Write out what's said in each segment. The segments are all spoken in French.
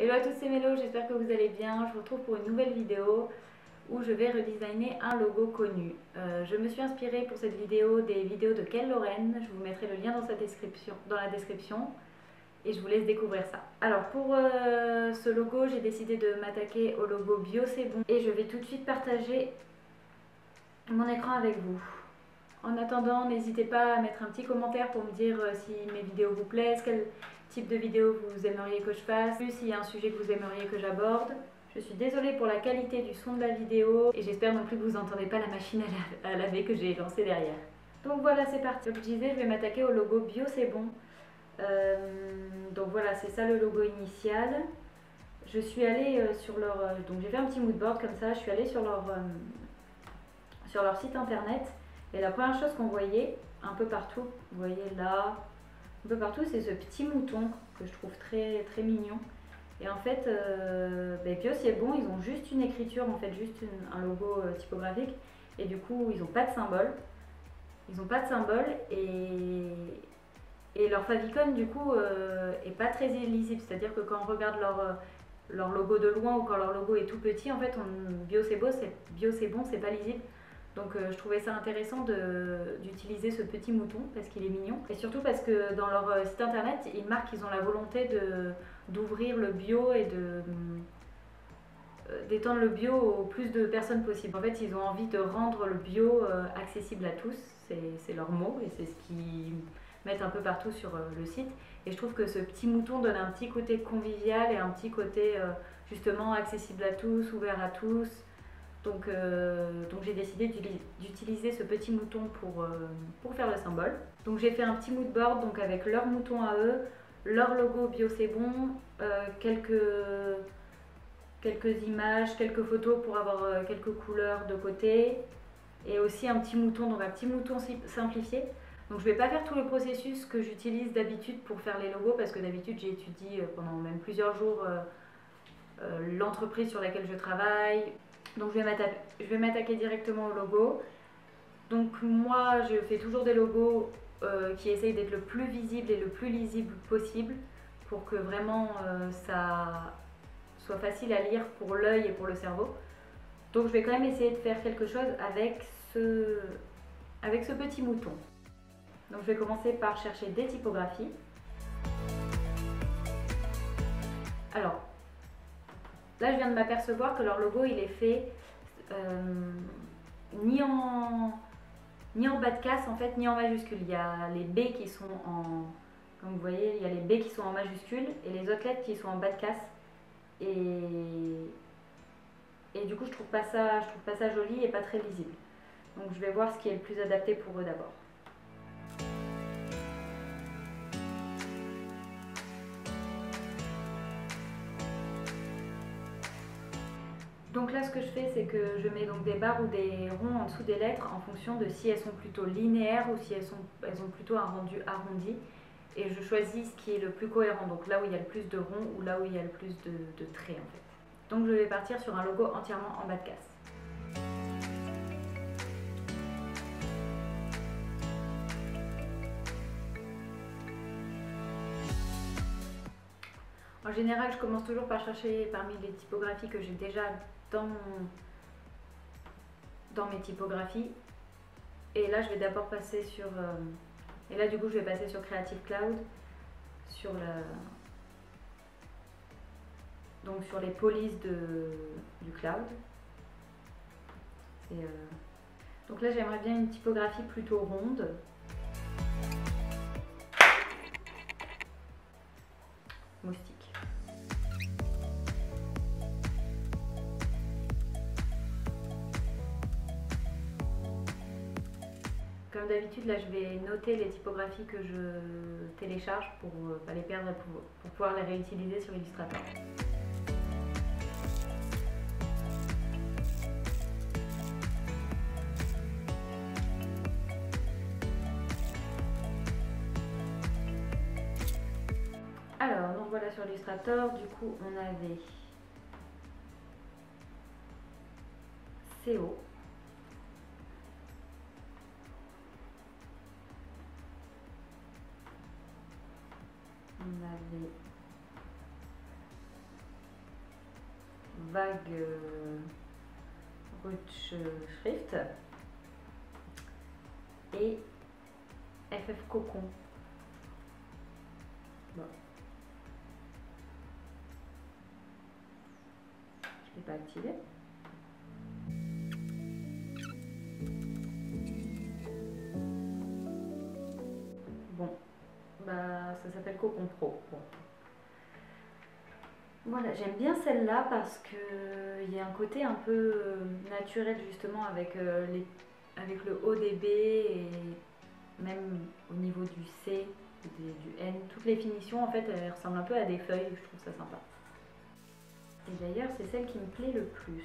Hello à tous, c'est Mélo, j'espère que vous allez bien. Je vous retrouve pour une nouvelle vidéo où je vais redesigner un logo connu. Euh, je me suis inspirée pour cette vidéo des vidéos de Kel Lorraine. Je vous mettrai le lien dans, description, dans la description et je vous laisse découvrir ça. Alors pour euh, ce logo, j'ai décidé de m'attaquer au logo Bio C'est Bon et je vais tout de suite partager mon écran avec vous. En attendant, n'hésitez pas à mettre un petit commentaire pour me dire euh, si mes vidéos vous plaisent, quel type de vidéo vous aimeriez que je fasse, s'il y a un sujet que vous aimeriez que j'aborde. Je suis désolée pour la qualité du son de la vidéo et j'espère non plus que vous n'entendez pas la machine à laver que j'ai lancée derrière. Donc voilà, c'est parti. Comme je disais, je vais m'attaquer au logo Bio C'est Bon. Euh, donc voilà, c'est ça le logo initial. Je suis allée euh, sur leur... donc j'ai fait un petit moodboard comme ça, je suis allée sur leur, sur leur site internet et la première chose qu'on voyait un peu partout, vous voyez là, un peu partout, c'est ce petit mouton que je trouve très, très mignon. Et en fait, euh, ben, Bio c'est bon, ils ont juste une écriture, en fait, juste un logo euh, typographique. Et du coup, ils n'ont pas de symbole. Ils n'ont pas de symbole et, leur favicon, du coup, euh, est pas très lisible. C'est-à-dire que quand on regarde leur, logo de loin ou quand leur logo est tout petit, en fait, on, Bio c'est bon, c'est pas lisible. Donc euh, je trouvais ça intéressant d'utiliser ce petit mouton parce qu'il est mignon. Et surtout parce que dans leur euh, site internet, ils marquent qu'ils ont la volonté d'ouvrir le bio et de euh, d'étendre le bio au plus de personnes possible. En fait, ils ont envie de rendre le bio accessible à tous, c'est leur mot et c'est ce qu'ils mettent un peu partout sur le site. Et je trouve que ce petit mouton donne un petit côté convivial et un petit côté justement accessible à tous, ouvert à tous. Donc, euh, donc j'ai décidé d'utiliser ce petit mouton pour, euh, pour faire le symbole. Donc j'ai fait un petit mood board avec leur mouton à eux, leur logo bio c'est bon, euh, quelques, quelques images, quelques photos pour avoir quelques couleurs de côté et aussi un petit mouton, donc un petit mouton simplifié. Donc je ne vais pas faire tout le processus que j'utilise d'habitude pour faire les logos parce que d'habitude j'ai étudié pendant même plusieurs jours l'entreprise sur laquelle je travaille, donc je vais m'attaquer directement au logo. Donc moi, je fais toujours des logos euh, qui essayent d'être le plus visible et le plus lisible possible pour que vraiment euh, ça soit facile à lire pour l'œil et pour le cerveau. Donc je vais quand même essayer de faire quelque chose avec ce, avec ce petit mouton. Donc je vais commencer par chercher des typographies. Alors, Là, je viens de m'apercevoir que leur logo, il est fait euh, ni, en, ni en bas de casse, en fait, ni en majuscule. Il y a les B qui sont en... Comme vous voyez, il y a les B qui sont en majuscule et les autres lettres qui sont en bas de casse. Et, et du coup, je trouve pas ça, je trouve pas ça joli et pas très lisible. Donc, je vais voir ce qui est le plus adapté pour eux d'abord. Donc là, ce que je fais, c'est que je mets donc des barres ou des ronds en dessous des lettres en fonction de si elles sont plutôt linéaires ou si elles, sont, elles ont plutôt un rendu arrondi. Et je choisis ce qui est le plus cohérent, donc là où il y a le plus de ronds ou là où il y a le plus de, de traits en fait. Donc je vais partir sur un logo entièrement en bas de casse. En général, je commence toujours par chercher parmi les typographies que j'ai déjà dans, dans mes typographies. Et là, je vais d'abord passer sur... Euh, et là, du coup, je vais passer sur Creative Cloud, sur la... Donc sur les polices de, du cloud. Euh, donc là, j'aimerais bien une typographie plutôt ronde. D'habitude, là, je vais noter les typographies que je télécharge pour ne euh, pas les perdre pour, pour pouvoir les réutiliser sur Illustrator. Alors, donc voilà sur Illustrator, du coup, on avait CO. on avait vague euh, Schrift et FF Cocon. Bon. Je ne l'ai pas activé. Ça s'appelle Cocon Pro. Voilà, j'aime bien celle-là parce qu'il y a un côté un peu euh, naturel justement avec, euh, les, avec le ODB et même au niveau du C, du N. Toutes les finitions en fait elles ressemblent un peu à des feuilles, je trouve ça sympa. Et d'ailleurs c'est celle qui me plaît le plus.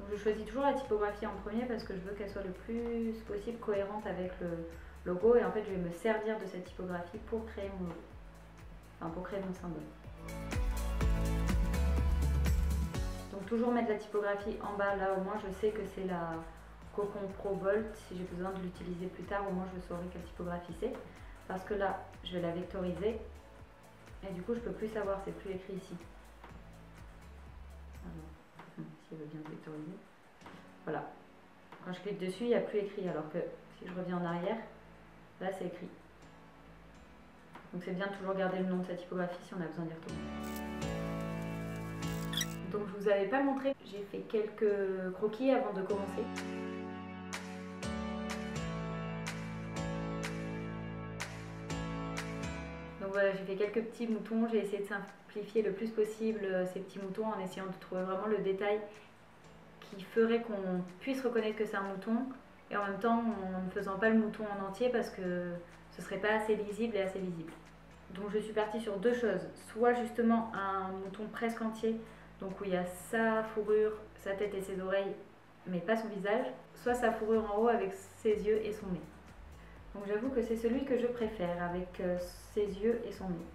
Donc je choisis toujours la typographie en premier parce que je veux qu'elle soit le plus possible cohérente avec le logo et en fait je vais me servir de cette typographie pour créer mon logo. Enfin pour créer mon symbole. toujours mettre la typographie en bas, là au moins je sais que c'est la Cocon Pro Bolt, si j'ai besoin de l'utiliser plus tard, au moins je saurai quelle typographie c'est. Parce que là, je vais la vectoriser, et du coup je peux plus savoir, c'est plus écrit ici. Alors, hum, si elle veut bien vectoriser. Voilà. Quand je clique dessus, il n'y a plus écrit, alors que si je reviens en arrière, là c'est écrit. Donc c'est bien de toujours garder le nom de sa typographie si on a besoin d'y retourner. Donc je vous avais pas montré, j'ai fait quelques croquis avant de commencer. Donc voilà, j'ai fait quelques petits moutons, j'ai essayé de simplifier le plus possible euh, ces petits moutons en essayant de trouver vraiment le détail qui ferait qu'on puisse reconnaître que c'est un mouton et en même temps en ne faisant pas le mouton en entier parce que ce serait pas assez lisible et assez visible. Donc je suis partie sur deux choses, soit justement un mouton presque entier donc où il y a sa fourrure, sa tête et ses oreilles, mais pas son visage, soit sa fourrure en haut avec ses yeux et son nez. Donc j'avoue que c'est celui que je préfère avec euh, ses yeux et son nez.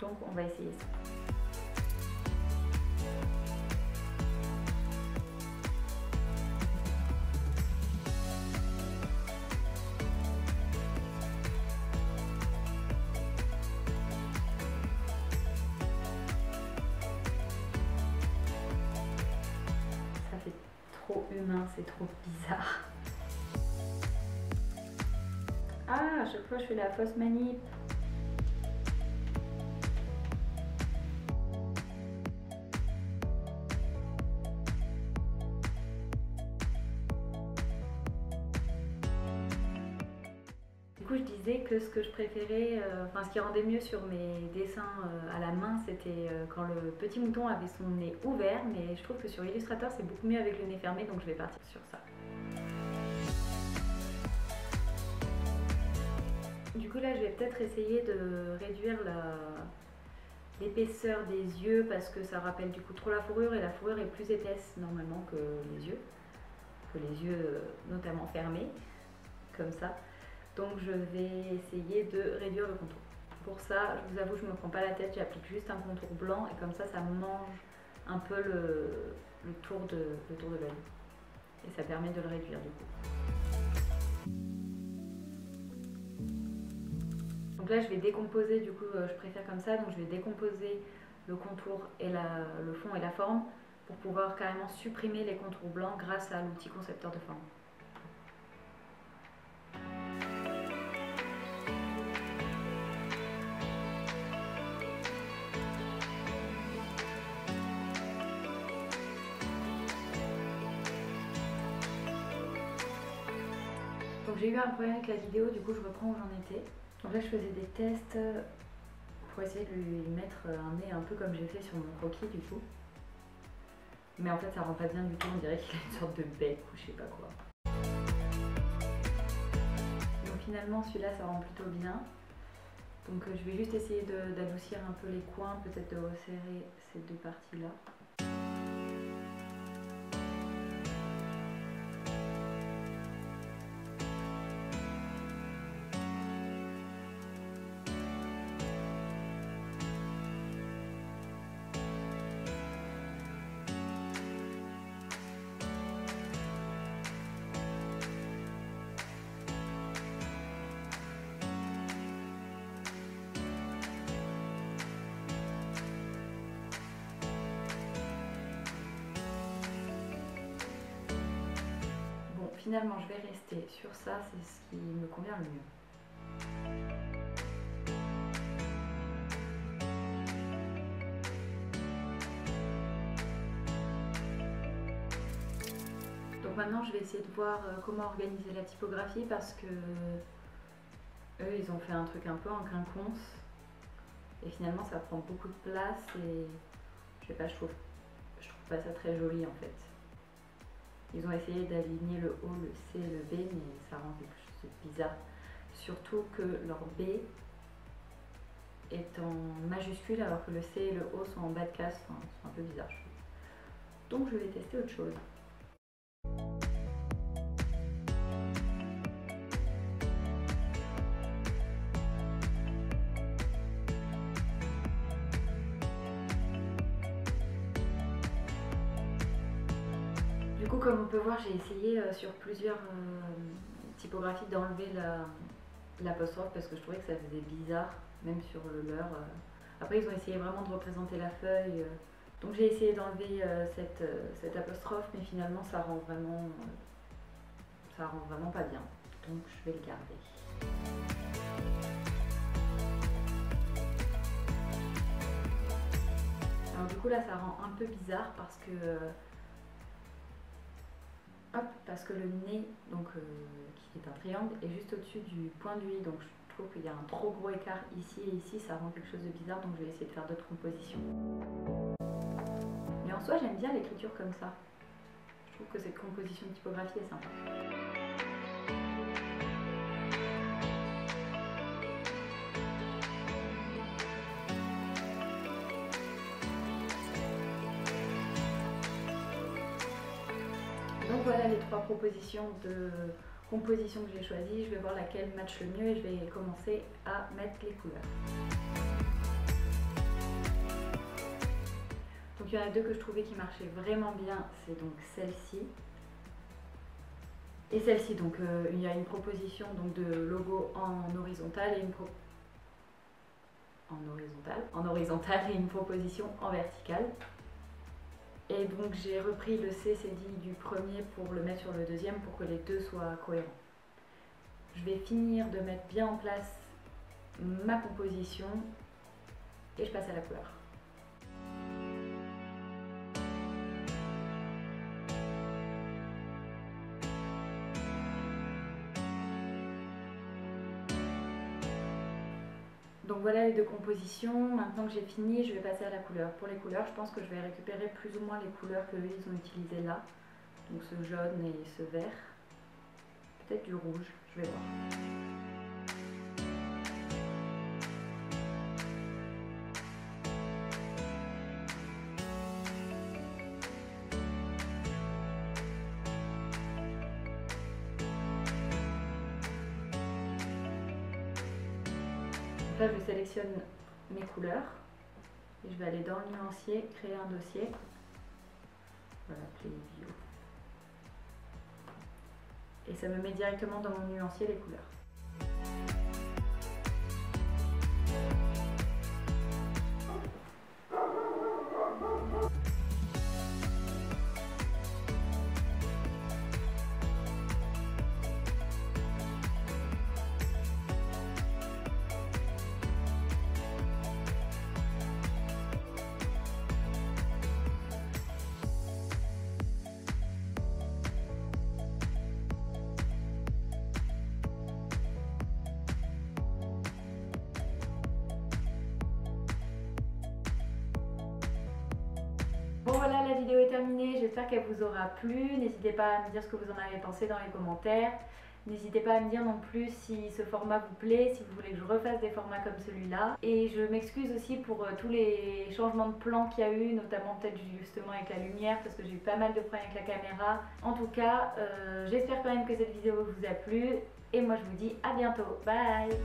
Donc on va essayer ça. Humain, c'est trop bizarre. Ah, à chaque fois je fais la fausse manip. Je disais que ce que je préférais, euh, enfin ce qui rendait mieux sur mes dessins euh, à la main, c'était euh, quand le petit mouton avait son nez ouvert, mais je trouve que sur Illustrator c'est beaucoup mieux avec le nez fermé, donc je vais partir sur ça. Du coup là je vais peut-être essayer de réduire l'épaisseur des yeux parce que ça rappelle du coup trop la fourrure et la fourrure est plus épaisse normalement que les yeux, que les yeux notamment fermés, comme ça. Donc je vais essayer de réduire le contour. Pour ça, je vous avoue, je ne me prends pas la tête, j'applique juste un contour blanc et comme ça, ça mange un peu le, tour de l'œil. Et ça permet de le réduire du coup. Donc là, je vais décomposer, du coup, euh, je préfère comme ça, donc je vais décomposer le contour et le fond et la forme pour pouvoir carrément supprimer les contours blancs grâce à l'outil concepteur de forme. Un problème avec la vidéo, du coup je reprends où j'en étais. Donc là je faisais des tests pour essayer de lui mettre un nez un peu comme j'ai fait sur mon croquis du coup. Mais en fait ça rend pas bien du tout, on dirait qu'il a une sorte de bec ou je sais pas quoi. Donc finalement celui-là ça rend plutôt bien. Donc euh, je vais juste essayer d'adoucir un peu les coins, peut-être de resserrer ces deux parties-là. Finalement je vais rester sur ça, c'est ce qui me convient le mieux. Donc maintenant je vais essayer de voir euh, comment organiser la typographie parce que eux ils ont fait un truc un peu en quinconce et finalement ça prend beaucoup de place et je sais pas, je trouve, je trouve pas ça très joli en fait. Ils ont essayé d'aligner le O, le C, le B mais ça rend quelque chose de bizarre. Surtout que leur B est en majuscule alors que le C et le O sont en bas de enfin, c'est un peu bizarre. Donc je vais tester autre chose. Coup, comme on peut voir, j'ai essayé euh, sur plusieurs euh, typographies d'enlever l'apostrophe parce que je trouvais que ça faisait bizarre, même sur le leur. Euh. Après, ils ont essayé vraiment de représenter la feuille. donc j'ai essayé d'enlever cette, cette, apostrophe, mais finalement, ça rend vraiment, ça rend vraiment pas bien. Donc je vais le garder. Alors du coup là ça rend un peu bizarre parce que Hop, parce que le nez, donc, euh, qui est un triangle, est juste au-dessus du point de vue. Donc je trouve qu'il y a un trop gros écart ici et ici, ça rend quelque chose de bizarre, donc je vais essayer de faire d'autres compositions. Mais en soi, j'aime bien l'écriture comme ça. Je trouve que cette composition de typographie est sympa. Donc voilà les trois propositions de composition que j'ai choisies. Je vais voir laquelle match le mieux et je vais commencer à mettre les couleurs. Donc il y en a deux que je trouvais qui marchaient vraiment bien, c'est donc celle-ci et celle-ci. Donc euh, il y a une proposition de logo en horizontal et une en horizontal, en horizontal et une proposition en verticale. Et donc j'ai repris le CCD du premier pour le mettre sur le deuxième pour que les deux soient cohérents. Je vais finir de mettre bien en place ma composition et je passe à la couleur. Donc voilà les deux compositions. Maintenant que j'ai fini, je vais passer à la couleur. Pour les couleurs, je pense que je vais récupérer plus ou moins les couleurs que ils ont utilisées là. Donc ce jaune et ce vert. Peut-être du rouge, je vais voir. Je sélectionne mes couleurs et je vais aller dans le nuancier, créer un dossier. Et ça me met directement dans mon nuancier les couleurs. Est terminée, j'espère qu'elle vous aura plu. N'hésitez pas à me dire ce que vous en avez pensé dans les commentaires. N'hésitez pas à me dire non plus si ce format vous plaît, si vous voulez que je refasse des formats comme celui-là. Et je m'excuse aussi pour euh, tous les changements de plan qu'il y a eu, notamment peut-être justement avec la lumière, parce que j'ai eu pas mal de problèmes avec la caméra. En tout cas, euh, j'espère quand même que cette vidéo vous a plu. Et moi je vous dis à bientôt. Bye